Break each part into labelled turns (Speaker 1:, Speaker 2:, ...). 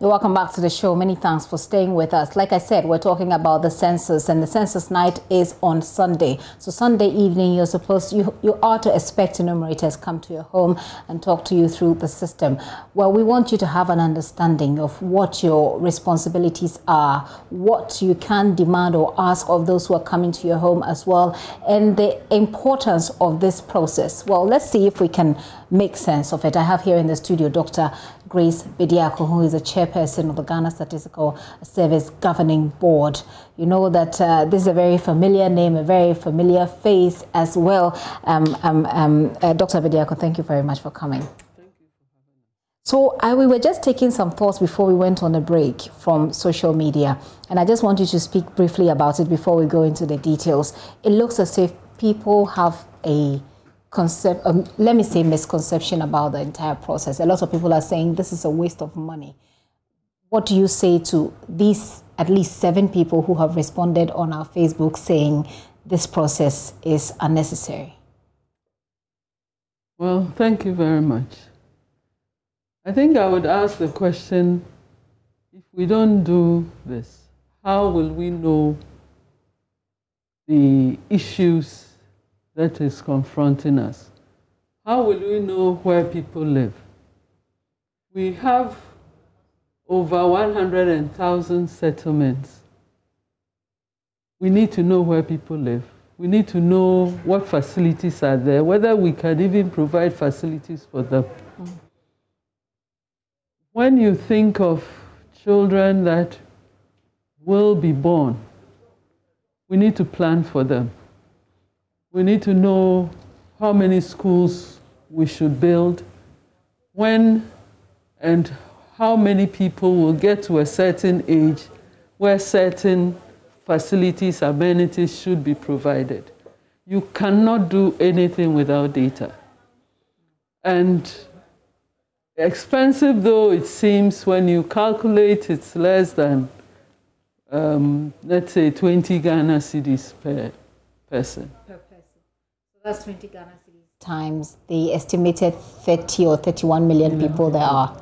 Speaker 1: Welcome back to the show. Many thanks for staying with us. Like I said, we're talking about the census, and the census night is on Sunday. So Sunday evening, you're supposed to, you, you are to expect enumerators come to your home and talk to you through the system. Well, we want you to have an understanding of what your responsibilities are, what you can demand or ask of those who are coming to your home as well, and the importance of this process. Well, let's see if we can make sense of it. I have here in the studio Dr. Grace Bediako, who is a chairperson of the Ghana Statistical Service Governing Board. You know that uh, this is a very familiar name, a very familiar face as well. Um, um, um, uh, Dr. Bediako, thank you very much for coming. So I, we were just taking some thoughts before we went on a break from social media, and I just want you to speak briefly about it before we go into the details. It looks as if people have a concept, um, let me say misconception about the entire process. A lot of people are saying this is a waste of money. What do you say to these at least seven people who have responded on our Facebook saying this process is unnecessary?
Speaker 2: Well, thank you very much. I think I would ask the question if we don't do this, how will we know the issues that is confronting us. How will we know where people live? We have over 100,000 settlements. We need to know where people live. We need to know what facilities are there, whether we can even provide facilities for them. When you think of children that will be born, we need to plan for them. We need to know how many schools we should build, when and how many people will get to a certain age where certain facilities, amenities should be provided. You cannot do anything without data. And expensive though it seems, when you calculate it's less than, um, let's say, 20 Ghana cedis per person.
Speaker 1: That's 20 Ghana cedis times the estimated 30 or 31 million yeah. people there are.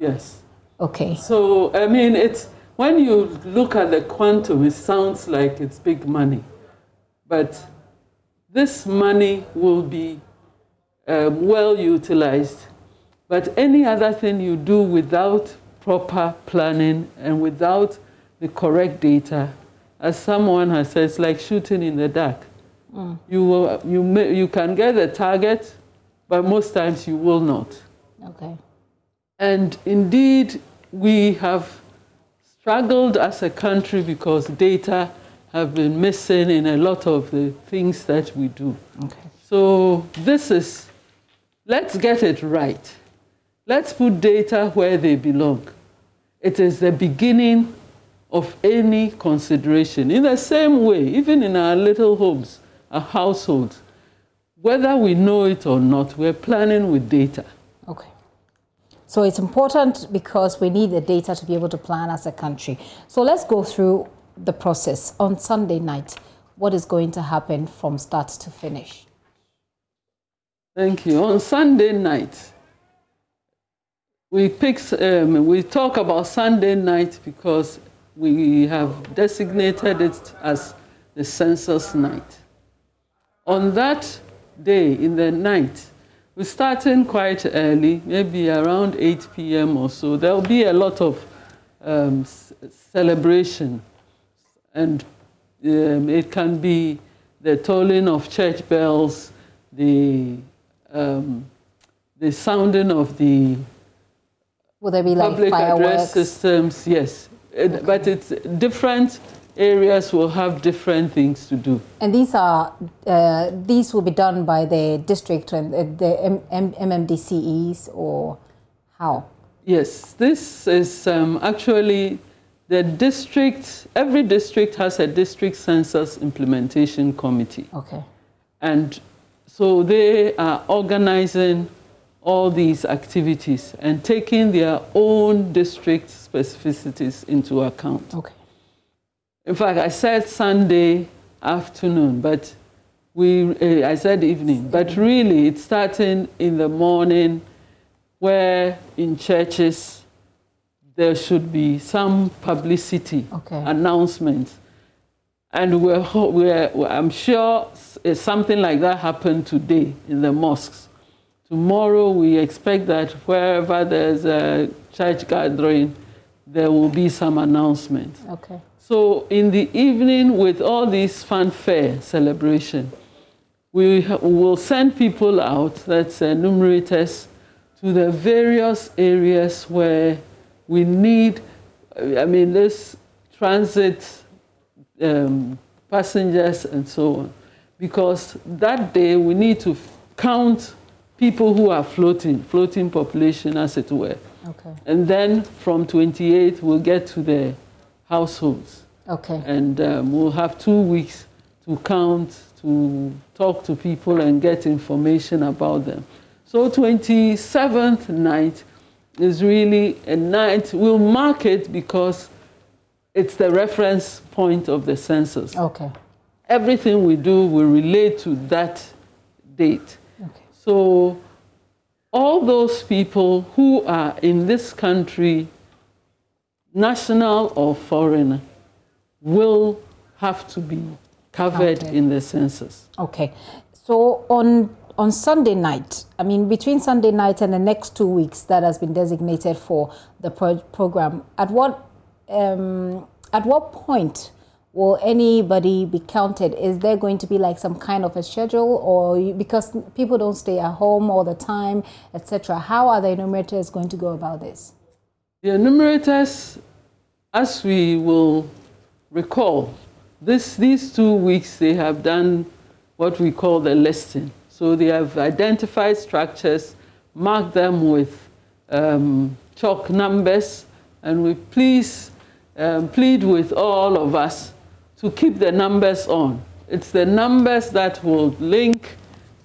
Speaker 2: Yes.
Speaker 1: Okay.
Speaker 2: So, I mean, it's when you look at the quantum, it sounds like it's big money. But this money will be um, well utilized. But any other thing you do without proper planning and without the correct data, as someone has said, it's like shooting in the dark. Mm. You, will, you, may, you can get the target, but most times you will not.
Speaker 1: Okay.
Speaker 2: And indeed, we have struggled as a country because data have been missing in a lot of the things that we do.
Speaker 1: Okay.
Speaker 2: So this is, let's get it right. Let's put data where they belong. It is the beginning of any consideration. In the same way, even in our little homes, a household, whether we know it or not, we're planning with data.
Speaker 1: Okay. So it's important because we need the data to be able to plan as a country. So let's go through the process. On Sunday night, what is going to happen from start to finish?
Speaker 2: Thank you. On Sunday night, we pick, um, we talk about Sunday night because we have designated it as the census night. On that day, in the night, we're starting quite early, maybe around 8 p.m. or so. There'll be a lot of um, celebration, and um, it can be the tolling of church bells, the um, the sounding of the
Speaker 1: Will there be like
Speaker 2: public
Speaker 1: fireworks?
Speaker 2: address systems. Yes, okay. but it's different areas will have different things to do.
Speaker 1: And these are uh, these will be done by the district and the M M MMDCEs or how?
Speaker 2: Yes, this is um, actually the district. Every district has a district census implementation committee.
Speaker 1: Okay.
Speaker 2: And so they are organizing all these activities and taking their own district specificities into account.
Speaker 1: Okay.
Speaker 2: In fact, I said Sunday afternoon, but we, uh, I said evening, but really it's starting in the morning where in churches there should be some publicity
Speaker 1: Okay.
Speaker 2: announcement. And we're, we're, I'm sure eh, something like that happened today in the mosques. Tomorrow, we expect that wherever there's a church gathering, there will be some announcement.
Speaker 1: Okay.
Speaker 2: So in the evening, with all these fanfare celebration, we will send people out, that's enumerators, to the various areas where we need, I mean, this transit um, passengers and so on. Because that day we need to count people who are floating, floating population as it were.
Speaker 1: Okay.
Speaker 2: And then from 28, we'll get to the households.
Speaker 1: Okay.
Speaker 2: And um, we'll have two weeks to count, to talk to people and get information about them. So 27th night is really a night, we'll mark it because it's the reference point of the census.
Speaker 1: Okay.
Speaker 2: Everything we do will relate to that date.
Speaker 1: Okay.
Speaker 2: So, all those people who are in this country, national or foreign, will have to be covered
Speaker 1: Counted.
Speaker 2: in the census.
Speaker 1: Okay. So on on Sunday night, I mean between Sunday night and the next two weeks that has been designated for the pro- program, at what um, at what point will anybody be counted? Is there going to be like some kind of a schedule, or you, because people don't stay at home all the time, etc. How are the enumerators going to go about this?
Speaker 2: The enumerators, as we will recall, this, these two weeks they have done what we call the listing. So they have identified structures, marked them with um, chalk numbers, and we please um, plead with all of us to keep the numbers on. It's the numbers that will link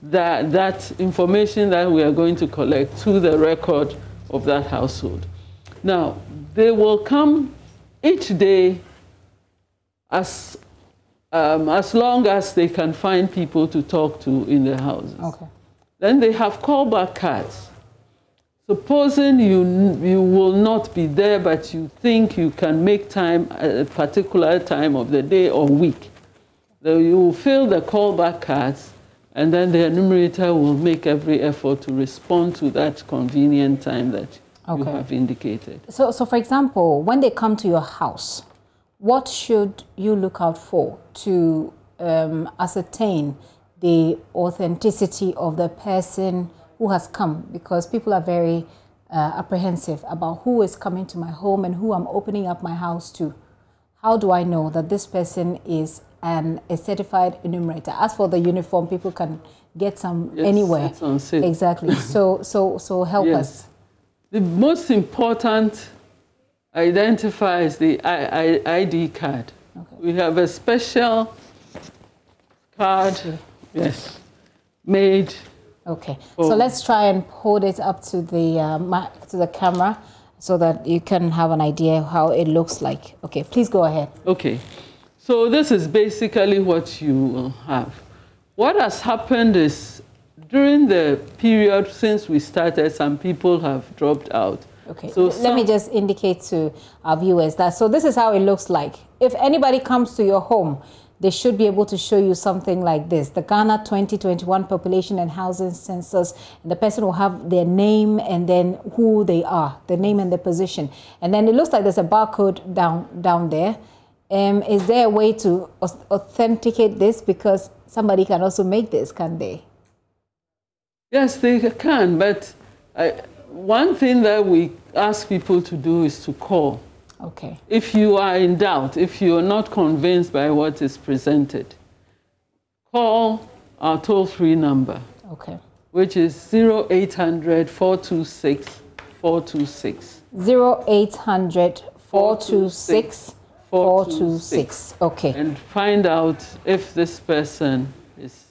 Speaker 2: that, that information that we are going to collect to the record of that household. Now, they will come each day as, um, as long as they can find people to talk to in the houses.
Speaker 1: Okay.
Speaker 2: Then they have callback cards. Supposing you, you will not be there, but you think you can make time at a particular time of the day or week, then you will fill the callback cards, and then the enumerator will make every effort to respond to that convenient time that you have indicated.
Speaker 1: So, so for example, when they come to your house, what should you look out for to um, ascertain the authenticity of the person who has come? Because people are very uh, apprehensive about who is coming to my home and who I'm opening up my house to. How do I know that this person is an, a certified enumerator? As for the uniform, people can get some
Speaker 2: Yes,
Speaker 1: anywhere. Exactly. so, so, so help
Speaker 2: Yes.
Speaker 1: us.
Speaker 2: The most important identifier is the I- I- ID card.
Speaker 1: Okay.
Speaker 2: We have a special card, yes, made.
Speaker 1: Okay,
Speaker 2: Oh.
Speaker 1: so let's try and hold it up to the uh, ma- to the camera so that you can have an idea how it looks like. Okay, please go ahead.
Speaker 2: Okay, so this is basically what you will have. What has happened is during the period since we started, some people have dropped out.
Speaker 1: Okay,
Speaker 2: So
Speaker 1: let me just indicate to our viewers that so this is how it looks like. If anybody comes to your home, they should be able to show you something like this: the Ghana 2021 Population and Housing Census. And the person will have their name and then who they are, the name and the position, and then it looks like there's a barcode down down there. Um, is there a way to authenticate this because somebody can also make this, can they?
Speaker 2: Yes, they can, but I, one thing that we ask people to do is to call.
Speaker 1: Okay.
Speaker 2: If you are in doubt, if you are not convinced by what is presented, call our toll free number,
Speaker 1: Okay.
Speaker 2: which is 0800 426 426.
Speaker 1: 0800 426 426. Okay.
Speaker 2: And find out if this person is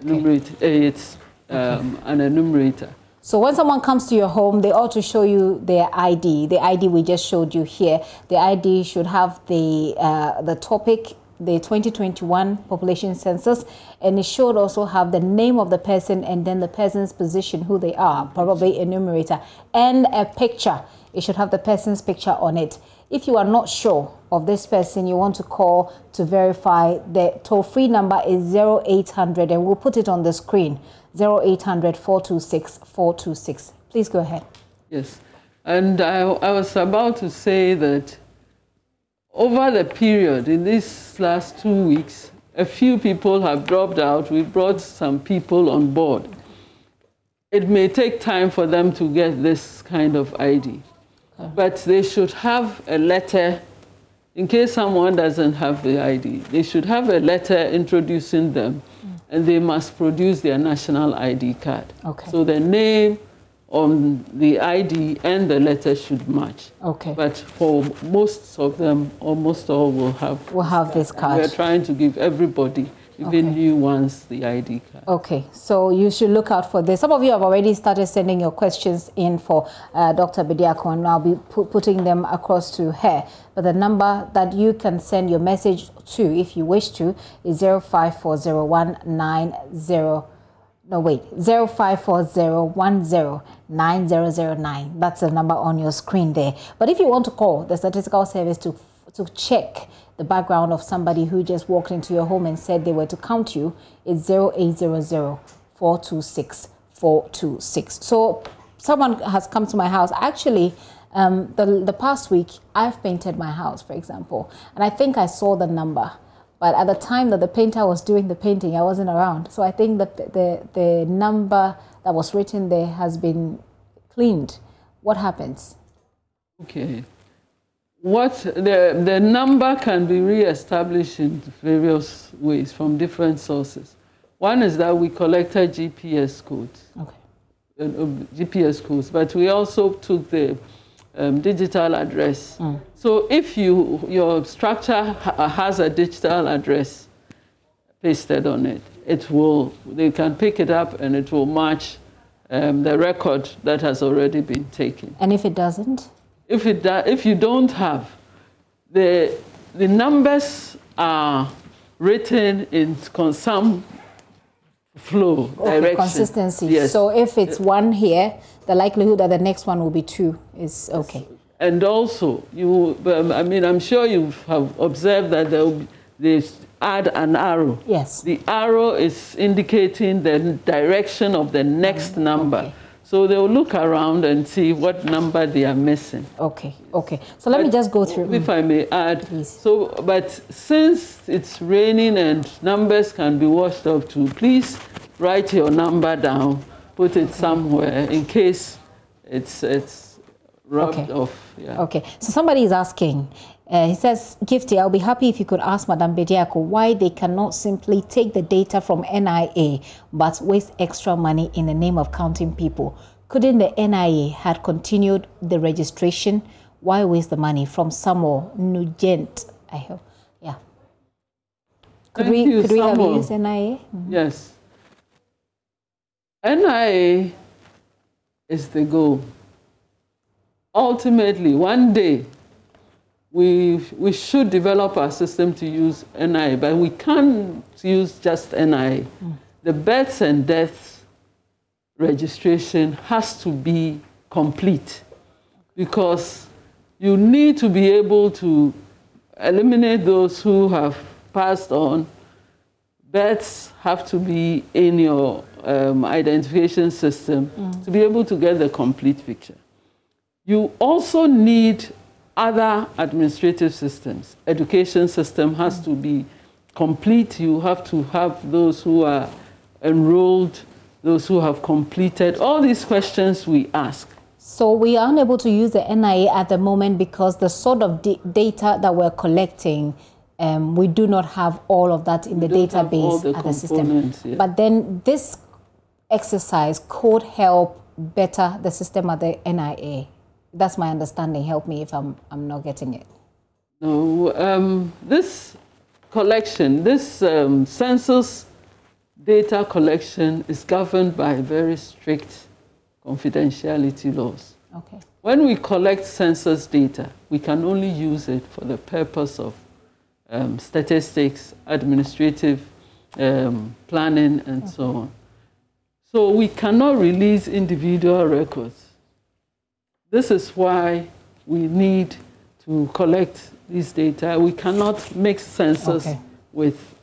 Speaker 2: enumerate, eh, it's um, an enumerator.
Speaker 1: So when someone comes to your home, they ought to show you their ID. The ID we just showed you here. The ID should have the uh, the topic, the 2021 population census, and it should also have the name of the person and then the person's position, who they are, probably enumerator, and a picture. It should have the person's picture on it. If you are not sure of this person you want to call to verify, the toll free number is 0800, and we'll put it on the screen 0800 426 426. Please go ahead.
Speaker 2: Yes. And I, I was about to say that over the period, in these last two weeks, a few people have dropped out. We brought some people on board. It may take time for them to get this kind of ID, okay. but they should have a letter in case someone doesn't have the ID. They should have a letter introducing them, mm. And they must produce their national ID card.
Speaker 1: Okay.
Speaker 2: So the name, on the ID and the letter should match.
Speaker 1: Okay.
Speaker 2: But for most of them, almost all will have.
Speaker 1: Will have this card.
Speaker 2: We're trying to give everybody, even okay. new ones, the ID card.
Speaker 1: Okay. So you should look out for this. Some of you have already started sending your questions in for uh, Dr. Bediako, and I'll be pu putting them across to her. But the number that you can send your message to, if you wish to, is zero five four zero one nine zero no wait 0540109009 that's the number on your screen there but if you want to call the statistical service to to check the background of somebody who just walked into your home and said they were to count you it's 0800 426 426 so someone has come to my house actually um, the, the past week i've painted my house for example and i think i saw the number but at the time that the painter was doing the painting, I wasn't around. So I think that the, the number that was written there has been cleaned. What happens?
Speaker 2: Okay. What the, the number can be re-established in various ways from different sources. One is that we collected GPS codes.
Speaker 1: Okay.
Speaker 2: Uh, uh GPS codes, but we also took the um, digital address. Mm. So if you, your structure ha has a digital address pasted on it, it will, they can pick it up and it will match um, the record that has already been taken.
Speaker 1: And if it doesn't?
Speaker 2: If, it if you don't have, the, the numbers are written in some flow, okay, direction.
Speaker 1: Consistency. Yes. So if it's one here, the likelihood that the next one will be two is okay.
Speaker 2: And also, you, um, I mean, I'm sure you have observed that they add an arrow.
Speaker 1: Yes.
Speaker 2: The arrow is indicating the direction of the next mm, number. Okay. So they'll look around and see what number they are missing.
Speaker 1: Okay, okay. So let but me just go through.
Speaker 2: If I may add. Please. So, but since it's raining and numbers can be washed off too, please write your number down, put it somewhere in case it's, it's rubbed okay. off.
Speaker 1: Yeah. Okay, so somebody is asking, uh, he says, Gifty, I'll be happy if you could ask Madame Bediako why they cannot simply take the data from NIA but waste extra money in the name of counting people. Couldn't the NIA had continued the registration? Why waste the money from Samuel Nugent? I hope, yeah. Could
Speaker 2: Thank
Speaker 1: we
Speaker 2: you,
Speaker 1: could we have used NIA? Mm
Speaker 2: -hmm. Yes. NIA is the goal. Ultimately, one day we, we should develop our system to use NI, but we can't use just NI. Mm. The births and deaths registration has to be complete because you need to be able to eliminate those who have passed on. Births have to be in your um, identification system mm. to be able to get the complete picture. You also need other administrative systems. Education system has to be complete. You have to have those who are enrolled, those who have completed, all these questions we ask.
Speaker 1: So we are unable to use the NIA at the moment because the sort of data that we're collecting, um, we do not have all of that in we the database the at the system. Yeah. But then this exercise could help better the system at the NIA. That's my understanding. Help me if I'm, I'm not getting it.
Speaker 2: No, um, this collection, this um, census data collection is governed by very strict confidentiality laws.
Speaker 1: Okay.
Speaker 2: When we collect census data, we can only use it for the purpose of um, statistics, administrative um, planning, and okay. so on. So we cannot release individual records. This is why we need to collect this data. We cannot make census okay. with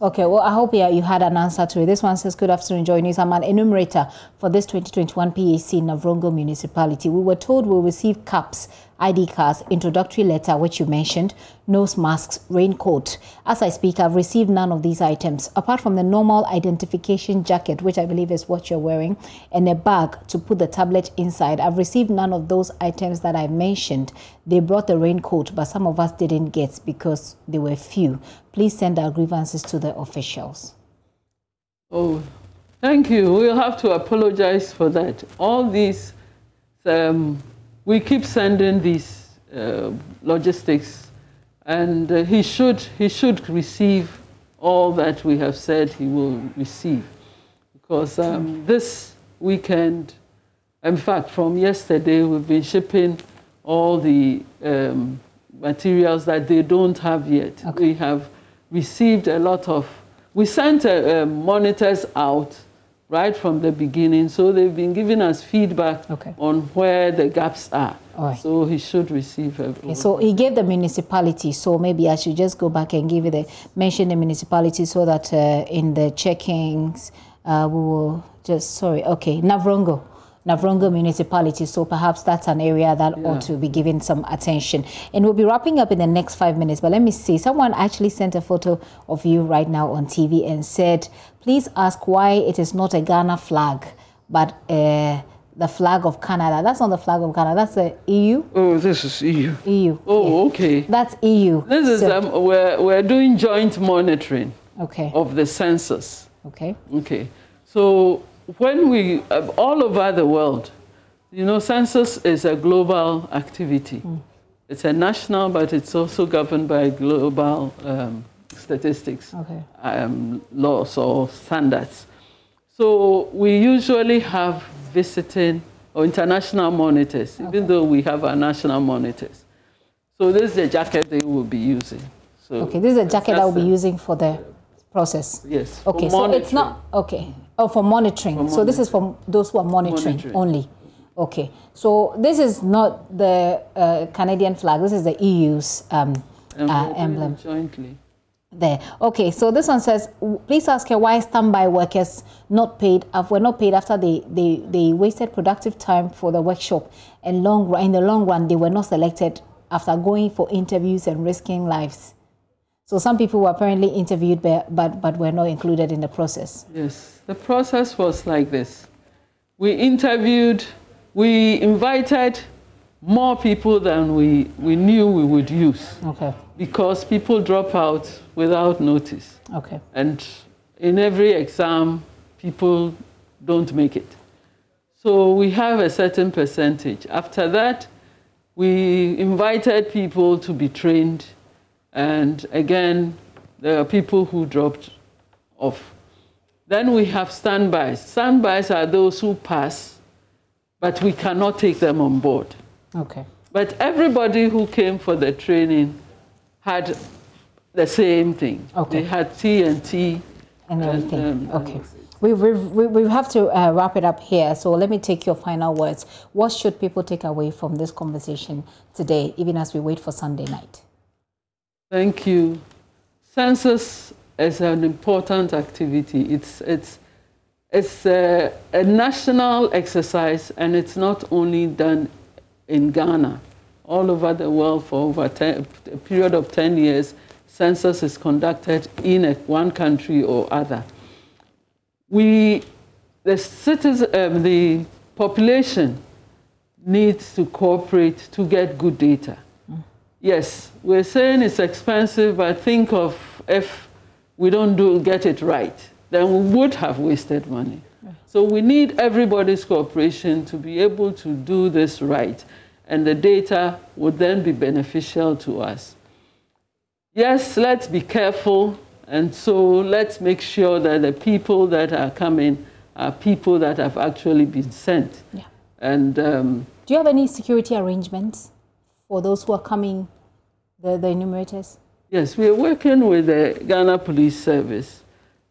Speaker 1: Okay, well, I hope yeah, you had an answer to it. This one says, Good afternoon, Joy News. I'm an enumerator for this 2021 PAC in Navrongo Municipality. We were told we'll receive caps ID cards, introductory letter, which you mentioned, nose masks, raincoat. As I speak, I've received none of these items, apart from the normal identification jacket, which I believe is what you're wearing, and a bag to put the tablet inside. I've received none of those items that I mentioned. They brought the raincoat, but some of us didn't get because they were few. Please send our grievances to the officials.
Speaker 2: Oh, thank you. We'll have to apologize for that. All these um, we keep sending these uh, logistics, and uh, he should he should receive all that we have said he will receive, because um, this weekend, in fact, from yesterday, we've been shipping all the um, materials that they don't have yet. Okay. We have received a lot of. We sent uh, monitors out right from the beginning. So they've been giving us feedback okay. on where the gaps are. Right. So he should receive
Speaker 1: Okay, so he gave the municipality. So maybe I should just go back and give it the mention the municipality so that uh, in the checkings uh, we will just sorry. Okay, Navrongo. Navrongo municipality. So perhaps that's an area that yeah. ought to be given some attention. And we'll be wrapping up in the next five minutes. But let me see. Someone actually sent a photo of you right now on TV and said, please ask why it is not a Ghana flag, but uh, the flag of Canada. That's not the flag of Canada. That's the EU.
Speaker 2: Oh, this is EU.
Speaker 1: EU.
Speaker 2: Oh, yeah. okay.
Speaker 1: That's EU.
Speaker 2: This is so, um, we're we're doing joint monitoring. Okay. Of the census.
Speaker 1: Okay.
Speaker 2: Okay. So when we, uh, all over the world, you know, census is a global activity. Mm. It's a national, but it's also governed by global um, statistics okay. um, laws or standards. So we usually have visiting or international monitors, okay. even though we have our national monitors. So this is the jacket they will be using. So
Speaker 1: okay, this is a jacket that we'll be using for the process.
Speaker 2: Yes.
Speaker 1: Okay, so it's not okay. Oh, for monitoring. for monitoring. So this is for those who are monitoring, monitoring. only. Okay. So this is not the uh, Canadian flag. This is the EU's um, uh, emblem.
Speaker 2: Jointly.
Speaker 1: There. Okay. So this one says, please ask her why standby workers not paid were not paid after they, they, they wasted productive time for the workshop and long in the long run they were not selected after going for interviews and risking lives. So some people were apparently interviewed, but, but, but were not included in the process.
Speaker 2: Yes, the process was like this. We interviewed, we invited more people than we, we knew we would use.
Speaker 1: Okay.
Speaker 2: Because people drop out without notice.
Speaker 1: Okay.
Speaker 2: And in every exam, people don't make it. So we have a certain percentage. After that, we invited people to be trained and again, there are people who dropped off. Then we have standbys. Standbys are those who pass, but we cannot take them on board.
Speaker 1: Okay.
Speaker 2: But everybody who came for the training had the same thing. Okay. They had T and T.
Speaker 1: And everything. And, um, okay. We, we, we have to uh, wrap it up here. So let me take your final words. What should people take away from this conversation today, even as we wait for Sunday night?
Speaker 2: Thank you. Census is an important activity. It's, it's, it's a, a national exercise and it's not only done in Ghana. All over the world for over ten, a period of 10 years, census is conducted in a, one country or other. We, the citizens, um, the population needs to cooperate to get good data. Yes, we're saying it's expensive, but think of if we don't do, get it right, then we would have wasted money. So we need everybody's cooperation to be able to do this right, and the data would then be beneficial to us. Yes, let's be careful, and so let's make sure that the people that are coming are people that have actually been sent.
Speaker 1: Yeah.
Speaker 2: And um,
Speaker 1: do you have any security arrangements? For those who are coming, the, the enumerators?
Speaker 2: Yes, we are working with the Ghana Police Service.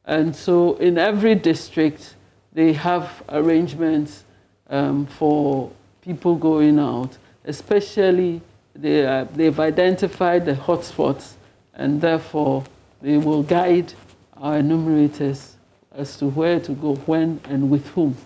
Speaker 2: And so in every district, they have arrangements um, for people going out, especially they, uh, they've identified the hotspots and therefore they will guide our enumerators as to where to go, when, and with whom.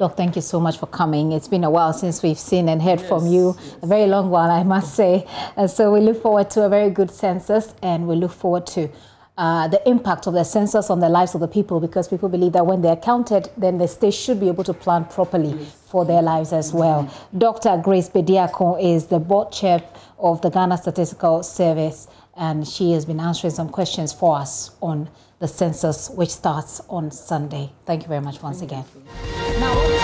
Speaker 1: Doc, thank you so much for coming. It's been a while since we've seen and heard yes, from you. Yes. A very long while, I must say. And so we look forward to a very good census and we look forward to uh, the impact of the census on the lives of the people because people believe that when they're counted, then the state should be able to plan properly yes. for their lives as well. Dr. Grace Bediako is the board chair of the Ghana Statistical Service and she has been answering some questions for us on the census, which starts on Sunday. Thank you very much once again. Now,